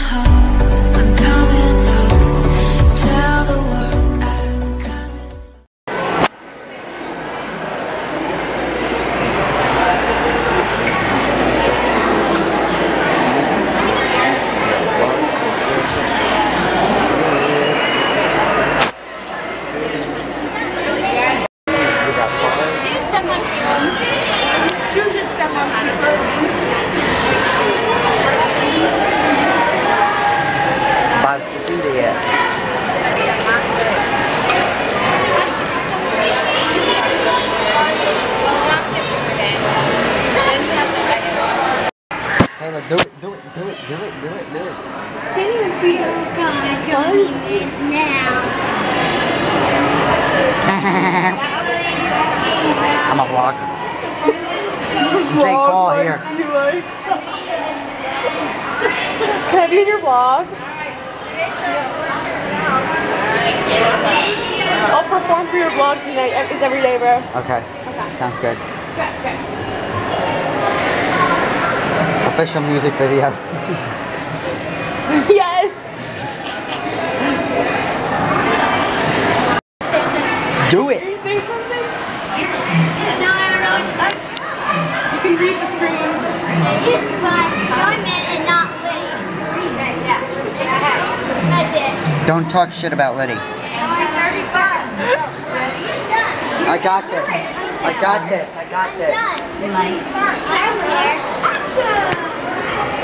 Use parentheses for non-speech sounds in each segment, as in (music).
home. Kayla, do it, do it, do it, do it, do it, do it. Can't even see it. Don't leave it now. (laughs) I'm a vlogger. (laughs) Jake Paul here. (laughs) Can I be in your vlog? I'll perform for your vlog tonight. It's every day, bro. Okay. okay. Sounds good. Official music video. (laughs) yes. Do it. Can you say something? Here's some tips No, I don't from You can read the screen. and not listen. Don't talk shit about Liddy. I got this. I got this. I got this.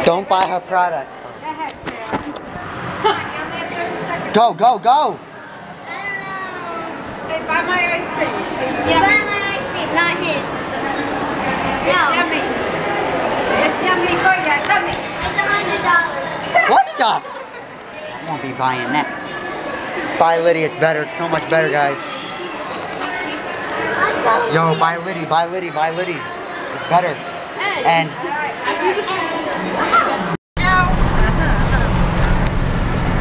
Don't buy her product. Go, go, go. Buy my ice cream, not his. No. It's a hundred dollars. What the? I won't be buying that. Buy Liddy. It's better. It's so much better, guys. Yo, buy Liddy. Buy Liddy. Buy Liddy. It's better. And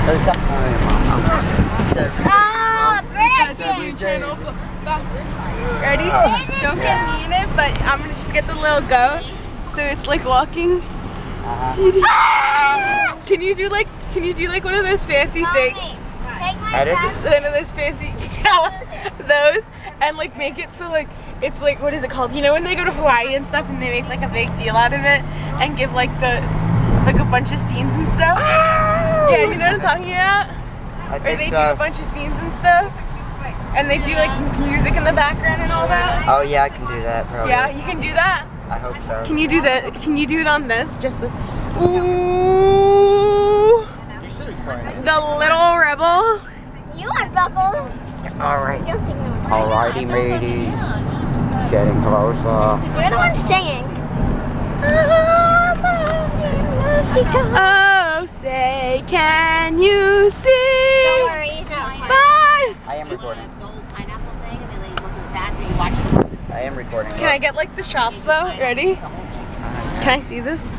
there's definitely. Oh, Bridget. Channel. Ready? Don't get me in it, but I'm gonna just get the little goat. So it's like walking. Uh-huh. Can you do like can you do like one of those fancy things? Take my Edits? stuff. One of those fancy (laughs) yeah, those and like make it so like it's like what is it called? You know when they go to Hawaii and stuff and they make like a big deal out of it and give like the like a bunch of scenes and stuff. Oh! Yeah, you know what I'm talking about? I Or they think do a bunch of scenes and stuff. And they do like music in the background and all that. Oh yeah, I can do that probably. Yeah, you can do that. I hope so. Can you do that? Can you do it on this? Just this. Ooh. You should be quiet. The little rebel. You are buckled. All right. Don't think. Alrighty, mateys. It's getting closer. You're uh, the one singing. Oh, say, can you Don't see? worry, he's not. Bye. I am recording. gold pineapple thing, and then they look at the battery and watch the I am recording. Can I get like the shots though? Ready? Can I see this?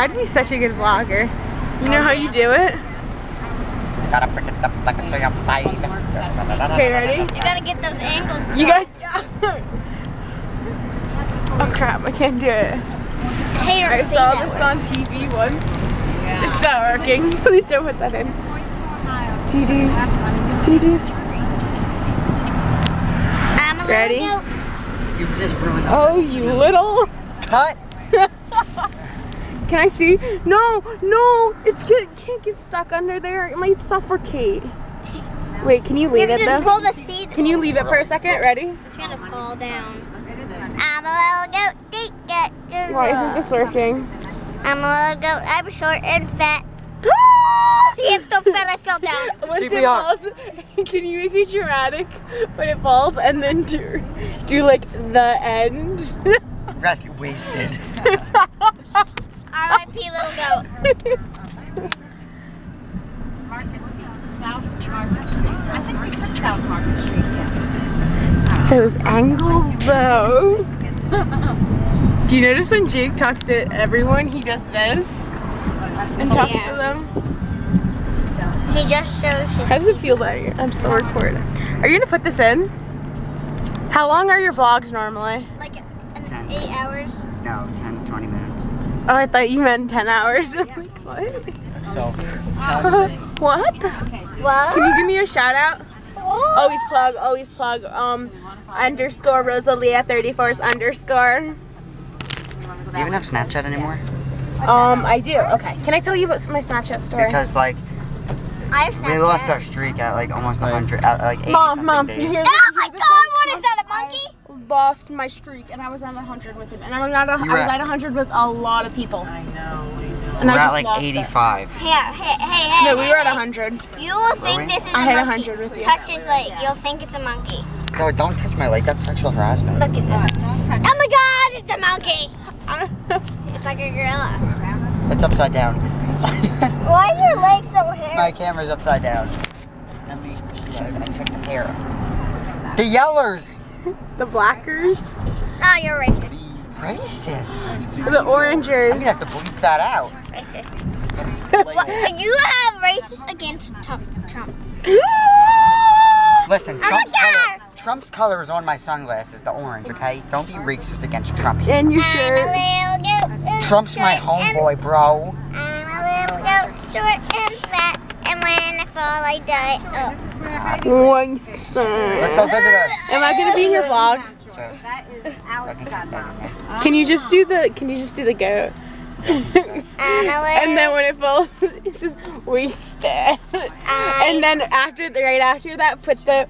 I'd be such a good vlogger. You know how you do it? Gotta pick it up like a thing of five. Okay, ready? You gotta get those angles. You got. Oh crap! I can't do it. Hey, I saw this word. on TV once. It's not working. (laughs) Please don't put that in. TD. TD. I'm a Ready? goat. You just ruined the Oh, you little. cut. Can I see? No, no, it's get, can't get stuck under there. It might suffocate. Wait, can you leave have it to just though? pull the seat. Can you leave it for a second? Ready? It's gonna fall down. I'm a little goat. Deep goat. goat. Why isn't this working? I'm a little goat. I'm short and fat. (gasps) See, I'm so fat I fell down. (laughs) Once it CPR. falls, (laughs) can you make it dramatic when it falls and then do, do like the end? (laughs) Rest wasted. R.I.P. little goat. Those angles though. Do you notice when Jake talks to everyone, he does this and talks Yeah. to them? He just shows his. How does it feel that I'm still recording? Are you gonna put this in? How long are your vlogs normally? Like an Ten. eight hours. No, 10, to 20 minutes. Oh, I thought you meant 10 hours. (laughs) I'm like, what? So, (laughs) what? What? Can you give me a shout out? Always plug, always plug. Um, underscore Rosalia 34s underscore. do you even have Snapchat anymore? Um, I do. Okay. Can I tell you about my Snapchat story? Because like I have we lost our streak at like almost 100, at like 80 Mom, mom, days. here's Oh my god, what is that, a monkey? Lost my streak and I was at 100 with him. And I was at, a, You were was at- at 100 with a lot of people. I know, And We're I at like 85. Here, hey, hey, hey. No, we hey, were at hey. 100. You will we? think this is I a hit monkey. 100 with you. Touch his leg. You'll think it's a monkey. No, don't touch my leg. That's sexual harassment. Look at this. Oh my god, it's a monkey. (laughs) It's like a gorilla. It's upside down. (laughs) Why is your leg so hairy? my camera's upside down. Let me I check the hair. The yellers. (laughs) the blackers, Oh, you're racist. Racist. the Orangers. I'm gonna have to bleep that out. Racist. What? You have racist against Trump. Trump. (laughs) Listen, Trump's color, Trump's color is on my sunglasses, the orange, okay? Don't be racist against Trump. and your I'm shirt. a. Uh, Trump's my homeboy, bro. I'm a little goat, short and fat. And when I fall, I die. Oh. One Let's go visit her. Am I gonna be in your vlog? Sure. Can you just do the? Can you just do the goat? I'm a little. And then when it falls, (laughs) it says wasted. And then after, the right after that, put the,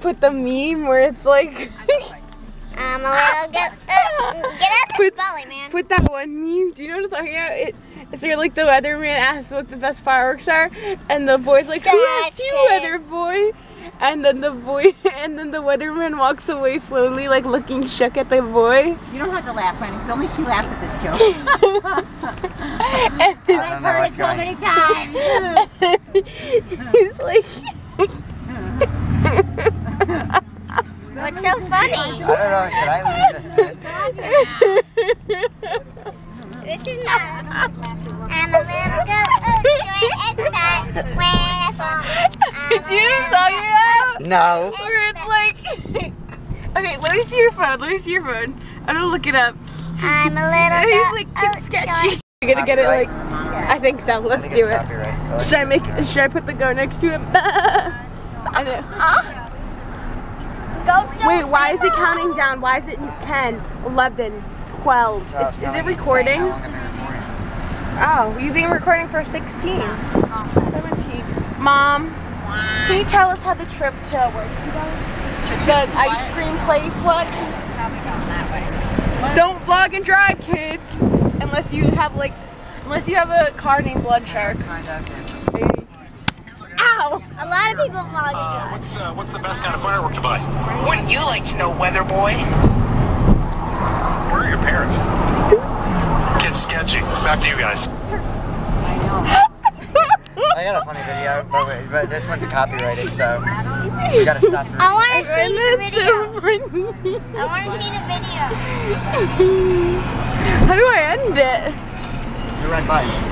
put the meme where it's like, (laughs) I'm a little (laughs) goat. Uh, get out of Put- belly, man. put that one meme. Do you know what I'm talking about? It, it's where like the weatherman asks what the best fireworks are, and the boy's like, "Who is Sketch you, kid. weather boy?" And then the boy, (laughs) and then the weatherman walks away slowly, like looking shook at the boy. You don't have to laugh, honey. 'cause Only she laughs at this joke. (laughs) I don't I've heard what's it so going many times. he's like, What's so funny? I don't know, should I leave this in? This is not. I'm a little goat. Oh, short and fat. When I fall, I'm Do you know what I'm talking about? No. Where it's like, (laughs) okay, let me see your phone. Let me see your phone. I'm gonna look it up. I'm a (laughs) And little he's goat. like, oh, it's sketchy. You're gonna get it like, I think so. Let's think do it. copyright, Should I make? Should I put the go next to it? (laughs) I know. Uh-huh. Goats Wait, why is say it counting down? Why is it 10, 11, 12? So It's, is it recording? how long I've been recording. Oh, you've been recording for 16. 17. Mom, can you tell us how the trip to where did you go? The ice cream place was? Don't vlog and drive, kids. Unless you have like, unless you have a car named Blood Shark. Find out this. Ow! A lot of people vlog Uh, and what's uh, what's the best kind of firework to buy? Wouldn't you like to know, weather boy? Where are your parents? Gets sketchy. Back to you guys. I got a funny video, but, wait, but this one's copyrighted, so we gotta stop. the I want to And see the video. so. I want to see the video. How do I end it?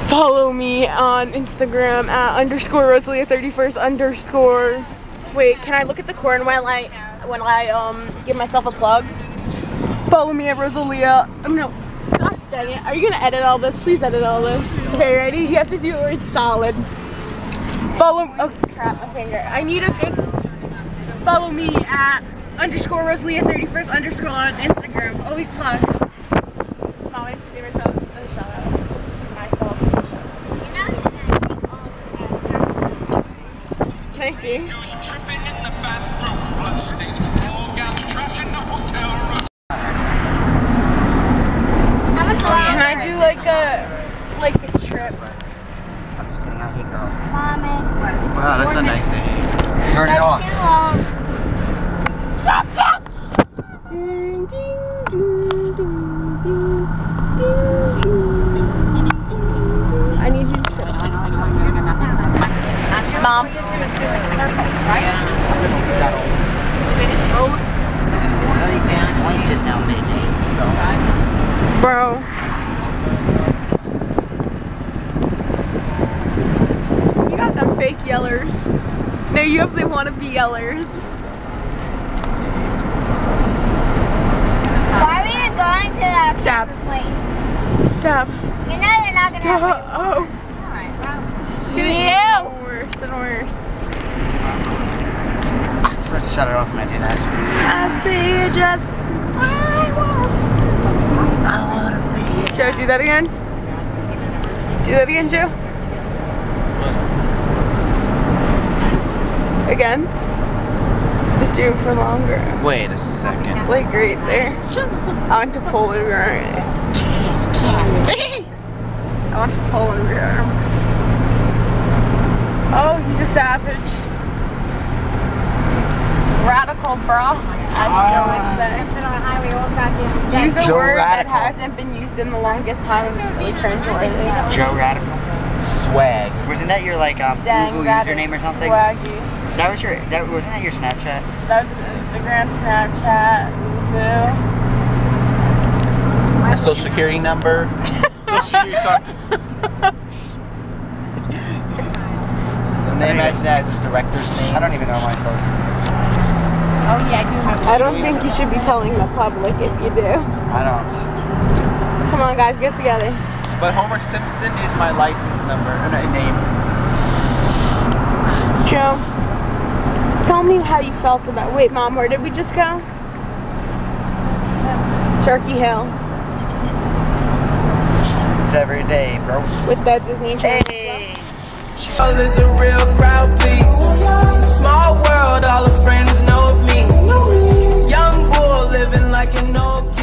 Follow me on Instagram at underscore Rosalia31st underscore. Wait, can I look at the corn while I when I um give myself a plug? Follow me at Rosalia. Um, no, gosh dang it. Are you gonna edit all this? Please edit all this. Okay, ready? You have to do it it's solid. Follow. Oh crap, my finger. I need a good. Follow me at underscore Rosalia31st underscore on Instagram. Always plug. I just gave a shout out. Myself a shout out. You know he's gonna take all the cameras. Can I see? tripping in the bathroom, bloodstains, ball gowns, trash in the hotel room. How much Can? I do like a like a trip? I'm just kidding, I hate girls. Mommy. Wow, that's a nice thing. Turn it That's off. too long. Ding, ding, ding, ding, ding, ding, ding. I need you to trip. Mom. Circles, right? They just go Bloody disappointed now, baby. Bro. You got them fake yellers. No, you have the wanna be yellers. Why are we going to that Dab. place? Dab. You know they're not gonna have oh. you. Worse and worse. I'm supposed to shut it off when I do that. I see you just. Joe, do that again. Do that again, Joe. Again. Just do it for longer. Wait a second. Like right there. I want to pull it around. I want to pull it around. Oh, he's a savage. Radical, bro. As Joe would say. Use a Joe word that Radical. hasn't been used in the longest time and it's really cringeworthy. Joe Radical. Swag. Wasn't that your like um Dang, Uvu username or something? Swaggy. That was your that wasn't that your Snapchat? That was Instagram, Snapchat, Uvu. A social security number. social security (laughs) card. so they imagine that as a director's name. I don't even know my supposed Oh yeah, I do remember. I don't think you should be telling the public if you do. I don't. Come on, guys, get together. But Homer Simpson is my license number, uh, no, name. Joe, tell me how you felt about. Wait, Mom, where did we just go? Turkey Hill It's every day, bro. with that Disney channel. Hey. All is a real crowd, please. Small world, all the friends know of me. Young bull living like an old